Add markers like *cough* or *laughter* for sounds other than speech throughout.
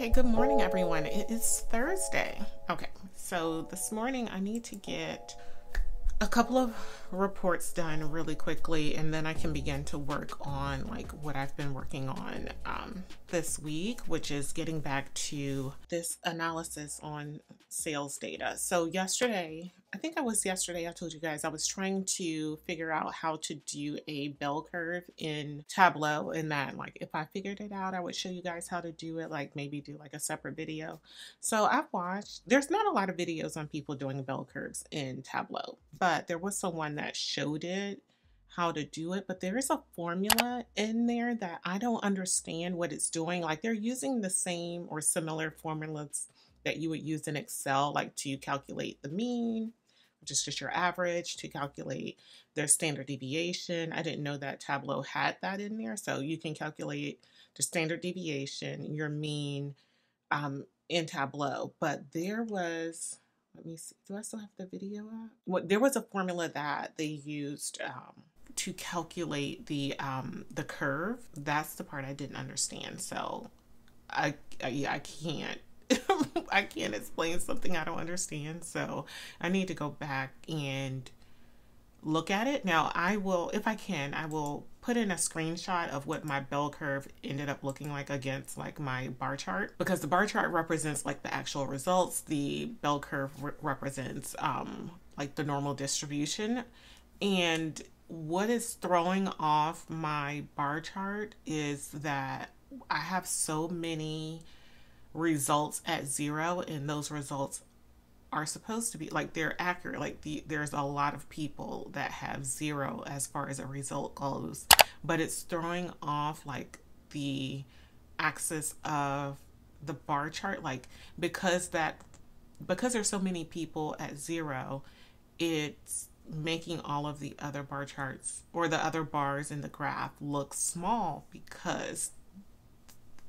Okay, good morning, everyone. It is Thursday. Okay, so this morning I need to get a couple of reports done really quickly and then I can begin to work on like what I've been working on um, this week, which is getting back to this analysis on sales data. So yesterday, I think I was yesterday, I told you guys I was trying to figure out how to do a bell curve in Tableau and that like if I figured it out, I would show you guys how to do it, like maybe do like a separate video. So I've watched, there's not a lot of videos on people doing bell curves in Tableau, but there was someone that showed it how to do it, but there is a formula in there that I don't understand what it's doing. Like they're using the same or similar formulas that you would use in Excel, like to calculate the mean, which is just your average, to calculate their standard deviation. I didn't know that Tableau had that in there. So you can calculate the standard deviation, your mean um, in Tableau. But there was, let me see, do I still have the video up? What, there was a formula that they used um, to calculate the um, the curve. That's the part I didn't understand. So I, I, I can't *laughs* I can't explain something I don't understand. So I need to go back and look at it. Now, I will, if I can, I will put in a screenshot of what my bell curve ended up looking like against like my bar chart because the bar chart represents like the actual results. The bell curve re represents um, like the normal distribution. And what is throwing off my bar chart is that I have so many results at zero and those results are supposed to be like they're accurate. Like the there's a lot of people that have zero as far as a result goes but it's throwing off like the axis of the bar chart. Like because that because there's so many people at zero it's making all of the other bar charts or the other bars in the graph look small because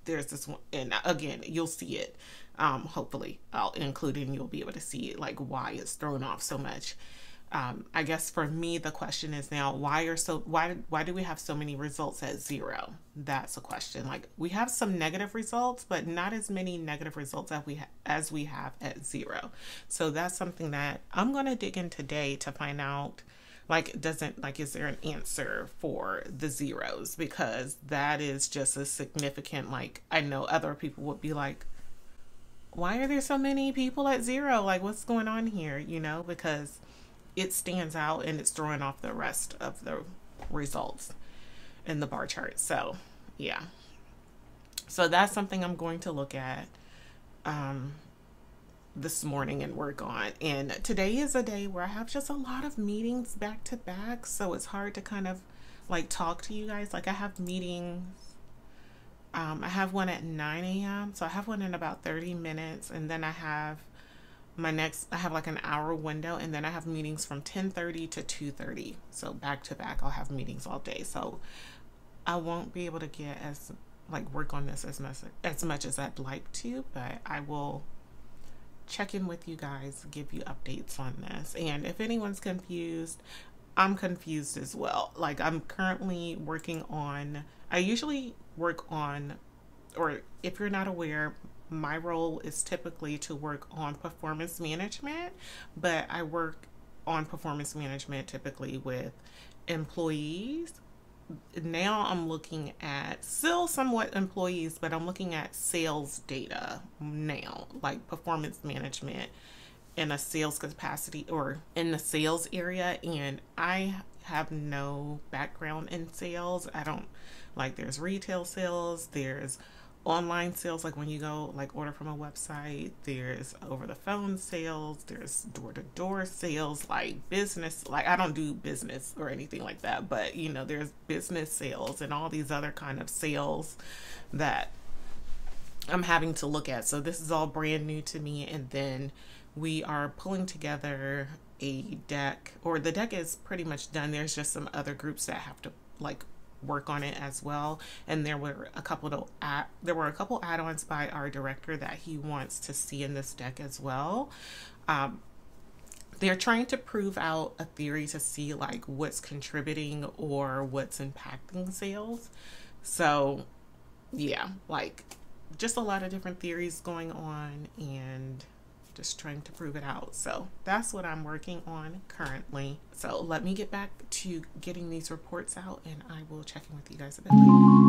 there's this one and again you'll see it um hopefully i'll include it and you'll be able to see like why it's thrown off so much. Um i guess for me the question is now why are so why why do we have so many results at zero? That's a question. Like we have some negative results but not as many negative results as we as we have at zero. So that's something that i'm going to dig in today to find out like doesn't like is there an answer for the zeros? Because that is just a significant like i know other people would be like why are there so many people at zero? Like what's going on here? You know because it stands out and it's throwing off the rest of the results in the bar chart. So yeah. So that's something i'm going to look at. Um this morning and work on. And today is a day where I have just a lot of meetings back to back. So it's hard to kind of like talk to you guys. Like I have meetings. Um, I have one at 9 a.m. So I have one in about 30 minutes. And then I have my next, I have like an hour window. And then I have meetings from 1030 to 230. So back to back, I'll have meetings all day. So I won't be able to get as like work on this as much as much as I'd like to, but I will check in with you guys, give you updates on this. And if anyone's confused, I'm confused as well. Like I'm currently working on, I usually work on, or if you're not aware, my role is typically to work on performance management, but I work on performance management typically with employees now I'm looking at still somewhat employees, but I'm looking at sales data now, like performance management in a sales capacity or in the sales area. And I have no background in sales. I don't like there's retail sales, there's online sales like when you go like order from a website there's over the phone sales there's door to door sales like business like I don't do business or anything like that but you know there's business sales and all these other kind of sales that I'm having to look at. So this is all brand new to me and then we are pulling together a deck or the deck is pretty much done. There's just some other groups that have to like work on it as well. And there were a couple of add, there were a couple add-ons by our director that he wants to see in this deck as well. Um, they're trying to prove out a theory to see like what's contributing or what's impacting sales. So yeah, like just a lot of different theories going on and just trying to prove it out. So that's what I'm working on currently. So let me get back to getting these reports out and I will check in with you guys a bit later.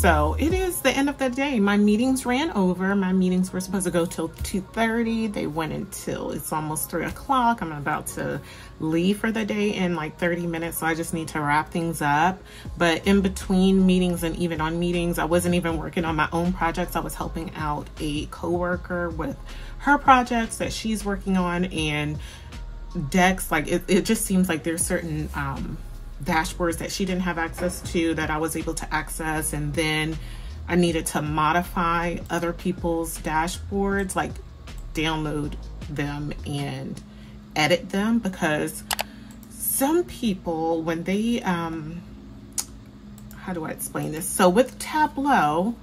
So it is the end of the day. My meetings ran over. My meetings were supposed to go till 2.30. They went until it's almost 3 o'clock. I'm about to leave for the day in like 30 minutes, so I just need to wrap things up. But in between meetings and even on meetings, I wasn't even working on my own projects. I was helping out a coworker with her projects that she's working on and decks. Like it, it just seems like there's certain... Um, dashboards that she didn't have access to that I was able to access. And then I needed to modify other people's dashboards, like download them and edit them because some people, when they, um, how do I explain this? So with Tableau,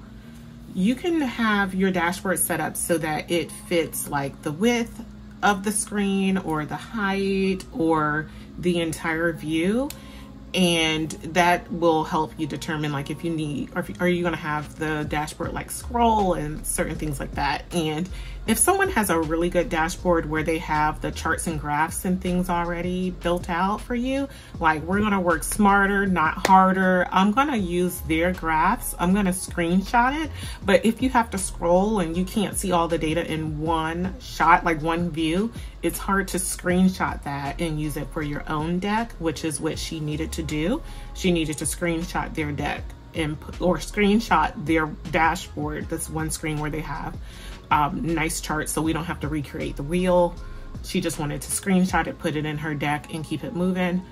you can have your dashboard set up so that it fits like the width of the screen or the height or the entire view and that will help you determine like if you need or if, are you going to have the dashboard like scroll and certain things like that. And if someone has a really good dashboard where they have the charts and graphs and things already built out for you like we're to work smarter not harder. I'm to use their graphs. I'm to screenshot it. But if you have to scroll and you can't see all the data in one shot like one view it's hard to screenshot that and use it for your own deck which is what she needed to do. She needed to screenshot their deck and or screenshot their dashboard that's one screen where they have um, nice chart so we don't have to recreate the wheel. She just wanted to screenshot it, put it in her deck and keep it moving.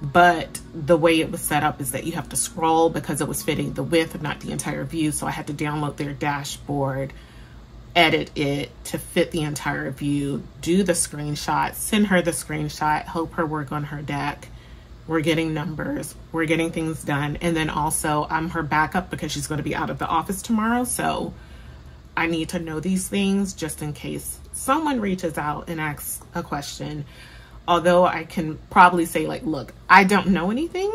But the way it was set up is that you have to scroll because it was fitting the width, of not the entire view. So I had to download their dashboard, edit it to fit the entire view, do the screenshot, send her the screenshot, help her work on her deck. We're getting numbers, we're getting things done. And then also I'm her backup because she's going to be out of the office tomorrow. So I need to know these things just in case someone reaches out and asks a question. Although I can probably say like, look, I don't know anything.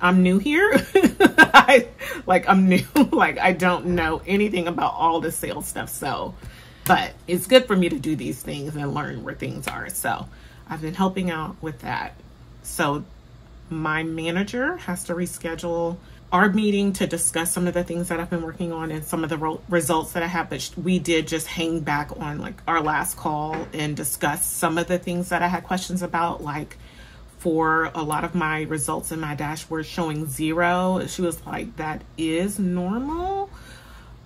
I'm new here. *laughs* I, like I'm new. *laughs* like I don't know anything about all the sales stuff. So, but it's good for me to do these things and learn where things are. So I've been helping out with that. So my manager has to reschedule our meeting to discuss some of the things that I've been working on and some of the results that I have, but we did just hang back on like our last call and discuss some of the things that I had questions about, like for a lot of my results in my dashboard showing zero. She was like, that is normal.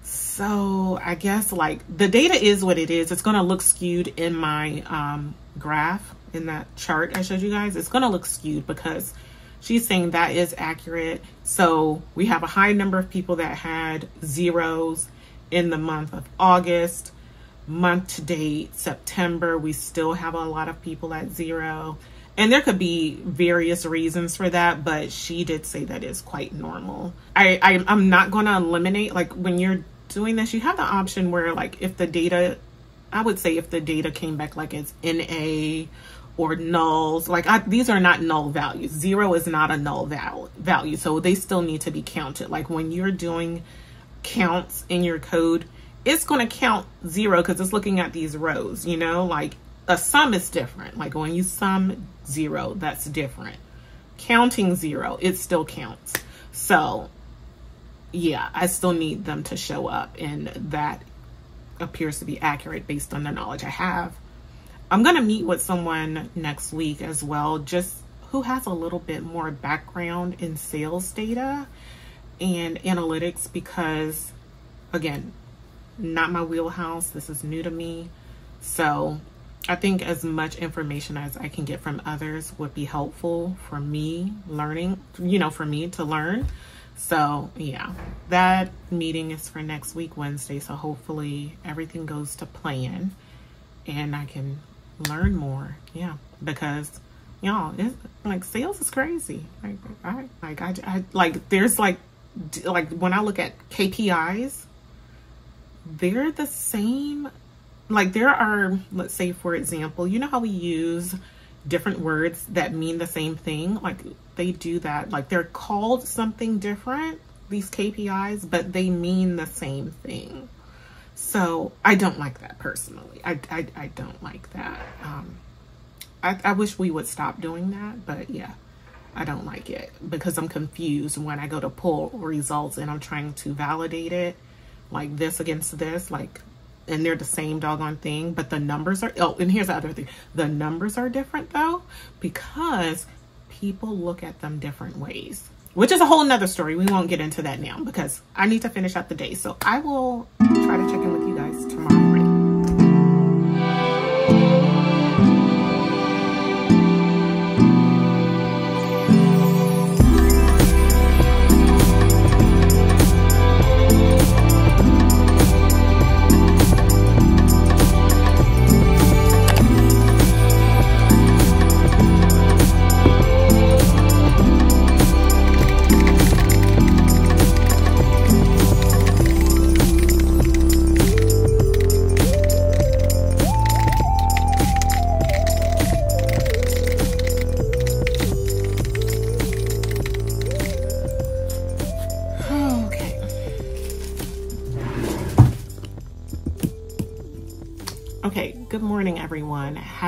So I guess like the data is what it is. It's going to look skewed in my um, graph in that chart I showed you guys. It's going to look skewed because she's saying that is accurate. So we have a high number of people that had zeros in the month of August. Month to date, September, we still have a lot of people at zero. And there could be various reasons for that, but she did say that is quite normal. I, I I'm not going to eliminate like when you're doing this, you have the option where like if the data, I would say if the data came back like it's NA or nulls. Like I, these are not null values. Zero is not a null val value. So they still need to be counted. Like when you're doing counts in your code, it's going to count zero because it's looking at these rows, you know, like a sum is different. Like when you sum zero, that's different. Counting zero, it still counts. So yeah, I still need them to show up and that appears to be accurate based on the knowledge I have. I'm going to meet with someone next week as well, just who has a little bit more background in sales data and analytics because, again, not my wheelhouse. This is new to me. So I think as much information as I can get from others would be helpful for me learning, you know, for me to learn. So, yeah, that meeting is for next week, Wednesday. So, hopefully, everything goes to plan and I can learn more. Yeah, because y'all, it's like sales is crazy. Like, I, like, I, I, like, there's like, like when I look at KPIs, they're the same. Like, there are, let's say, for example, you know how we use different words that mean the same thing? Like, they do that. Like they're called something different, these KPIs, but they mean the same thing. So I don't like that personally. I, I, I don't like that. Um, I, I wish we would stop doing that, but yeah, I don't like it because I'm confused when I go to pull results and I'm trying to validate it like this against this, like, and they're the same doggone thing, but the numbers are, oh, and here's the other thing. The numbers are different though, because people look at them different ways, which is a whole nother story. We won't get into that now because I need to finish up the day. So I will try to check in with you guys tomorrow.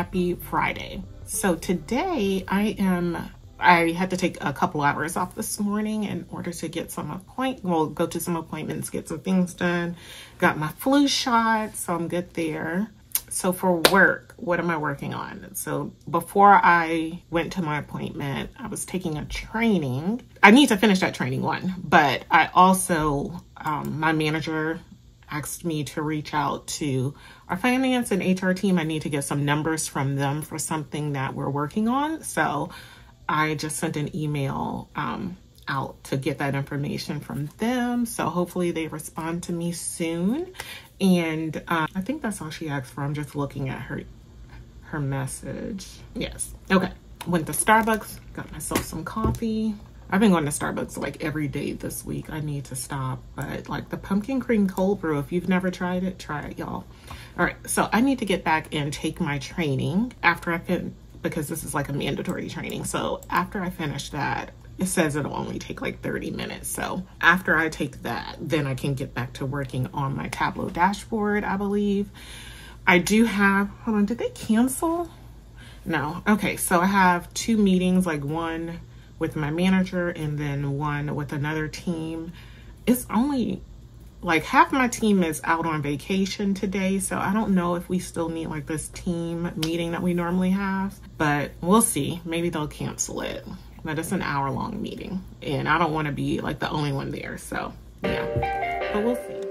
Happy Friday. So today I am, I had to take a couple hours off this morning in order to get some appoint, well, go to some appointments, get some things done. Got my flu shot, so I'm good there. So for work, what am I working on? So before I went to my appointment, I was taking a training. I need to finish that training one, but I also, um, my manager asked me to reach out to our finance and HR team. I need to get some numbers from them for something that we're working on. So I just sent an email um, out to get that information from them. So hopefully they respond to me soon. And uh, I think that's all she asked for. I'm just looking at her her message. Yes. Okay. Went to Starbucks, got myself some coffee. I've been going to Starbucks like every day this week. I need to stop. But like the pumpkin cream cold brew, if you've never tried it, try it, y'all. All right, so I need to get back and take my training after I fin because this is like a mandatory training. So after I finish that, it says it'll only take like 30 minutes. So after I take that, then I can get back to working on my Tableau dashboard, I believe. I do have, hold on, did they cancel? No. Okay, so I have two meetings, like one with my manager and then one with another team. It's only like half my team is out on vacation today, so I don't know if we still need like this team meeting that we normally have, but we'll see. Maybe they'll cancel it. But it's an hour long meeting, and I don't want to be like the only one there, so yeah, but we'll see.